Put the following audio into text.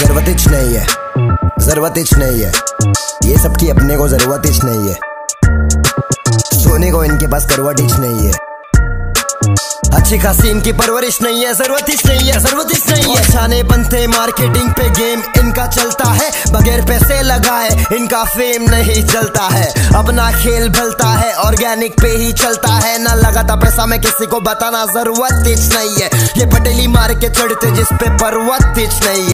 ज़रूरत ही नहीं है। ज़रूरत ही नहीं है। ये सबकी अपने को ज़रूरत ही नहीं है। सोने को इनके पास करवट ही नहीं है। अच्छी खासी इनकी परवरिश नहीं है, ज़रूरत ही नहीं है, ज़रूरत ही नहीं है। छाने बनते मार्केटिंग पे गेम इनका चलता है, बगैर पैसे लगाए इनका फेम नहीं चलता है। अपना खेल भलता है ऑर्गेनिक पे ही चलता है। ना लगाता पैसा में किसी को बताना ज़रूरत ही नहीं है। ये पटेली मार के चढ़ते जिस पे परवत नहीं है।